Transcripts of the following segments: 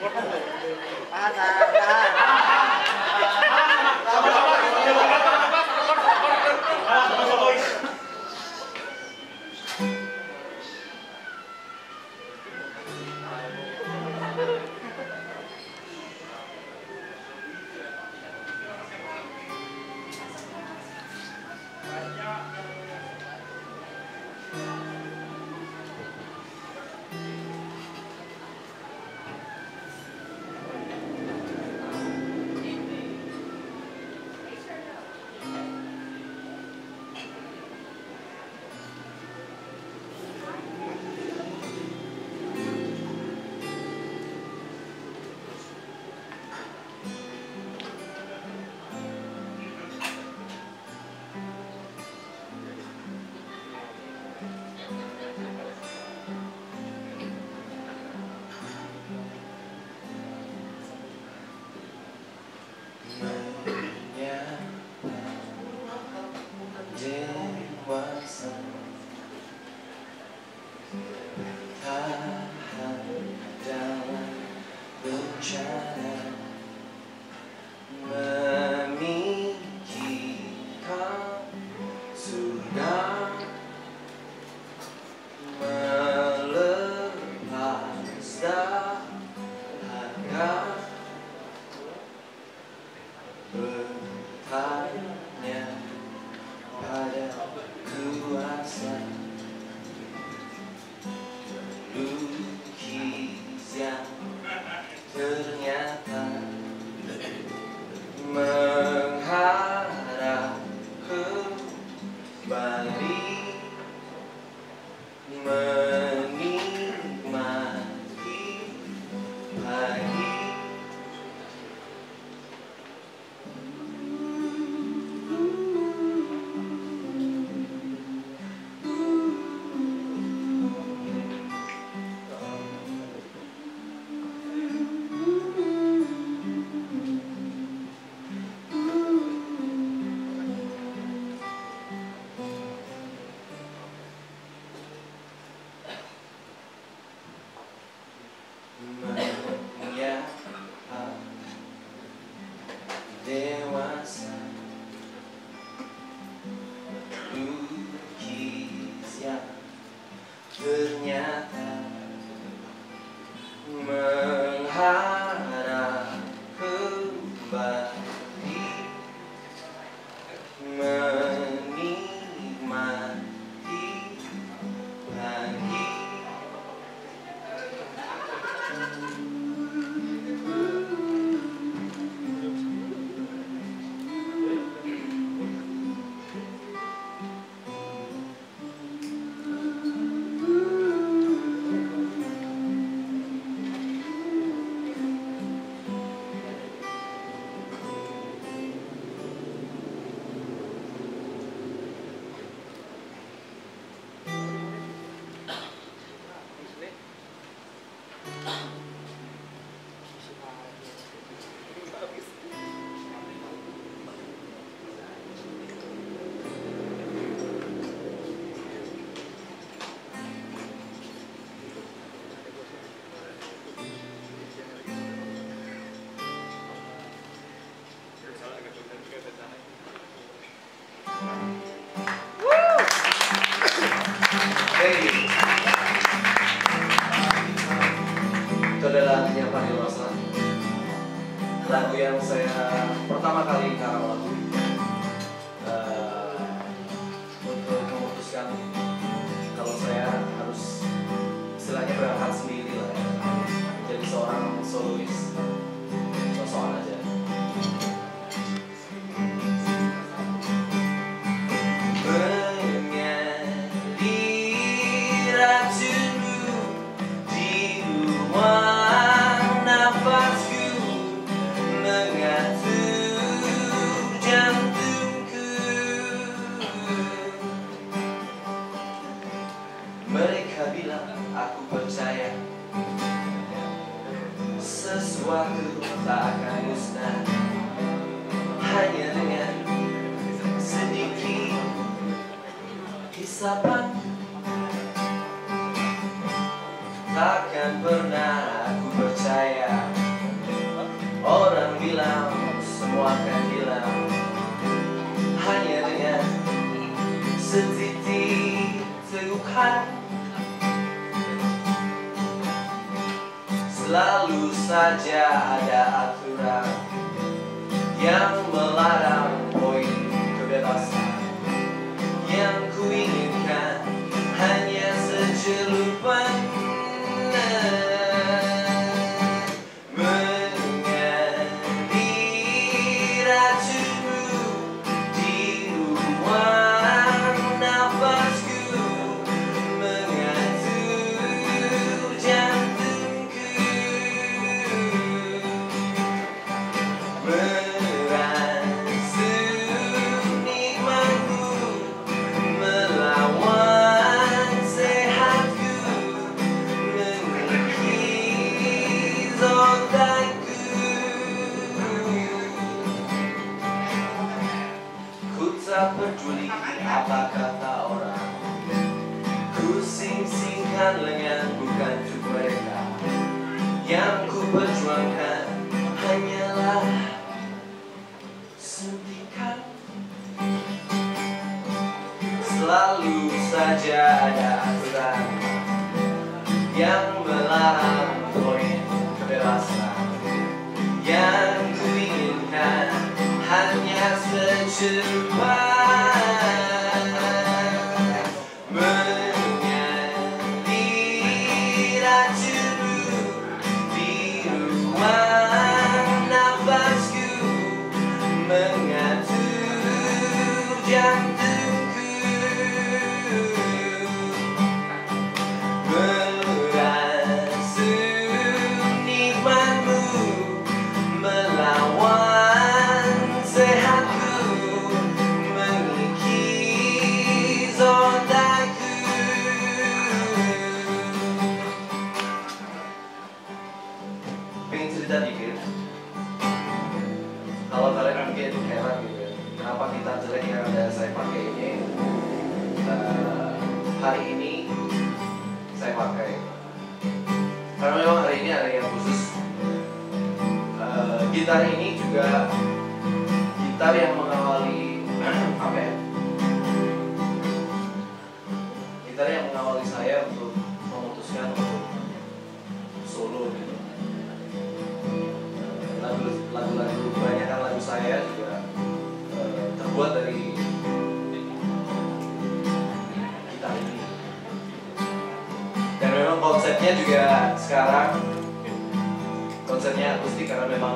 à, à, à. Hisapan takkan pernah aku percaya. Orang bilang semua akan hilang. Hanya dengan setitik teguhan Selalu saja ada aturan yang melarang poin kebebasan. Yang kuinginkan hanya sejelupan Selalu saja ada aturan Yang melarang poin kebebasan Yang ku inginkan hanya sejeruan Mengalir Karena memang hari ini ada yang khusus. Eh, Gitar ini juga Gitar yang mengawali Apa ya? Gitar yang mengawali saya untuk Memutuskan untuk Solo gitu. Lagu lagu-lagu kebanyakan lagu saya juga konsepnya juga sekarang konsepnya akustik karena memang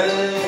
Amen.